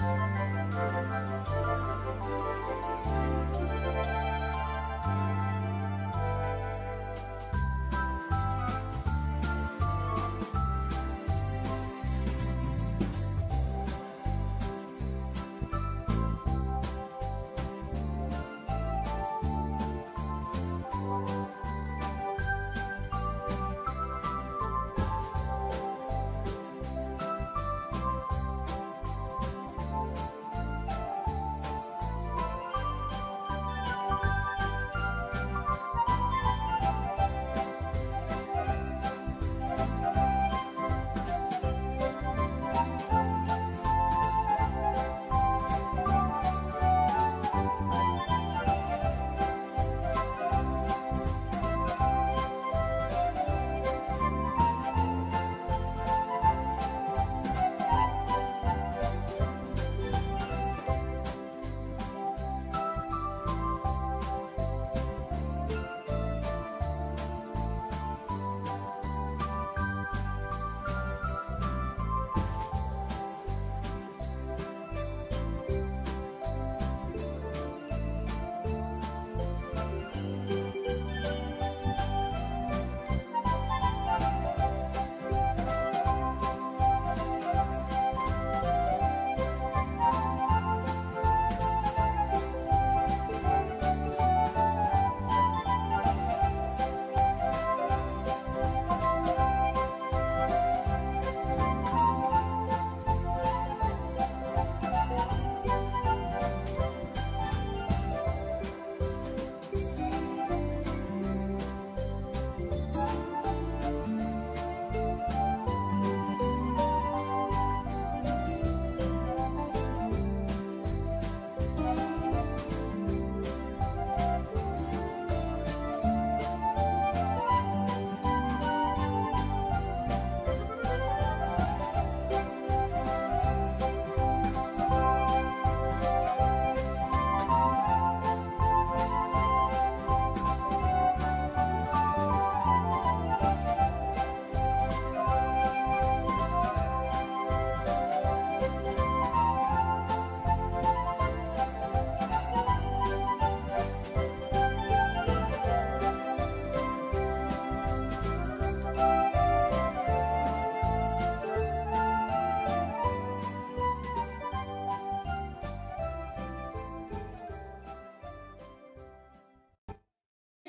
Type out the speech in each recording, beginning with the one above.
Należy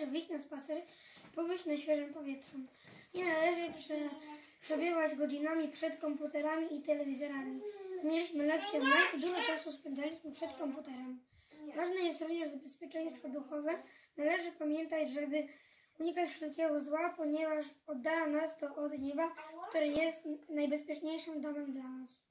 wyjść na spacer, pobyć na świeżym powietrzu. Nie należy prze, przebywać godzinami przed komputerami i telewizorami. Mieliśmy lekcję online i dużo czasu spędzaliśmy przed komputerem. Ważne jest również bezpieczeństwo duchowe. Należy pamiętać, żeby unikać wszelkiego zła, ponieważ oddala nas to od nieba, które jest najbezpieczniejszym domem dla nas.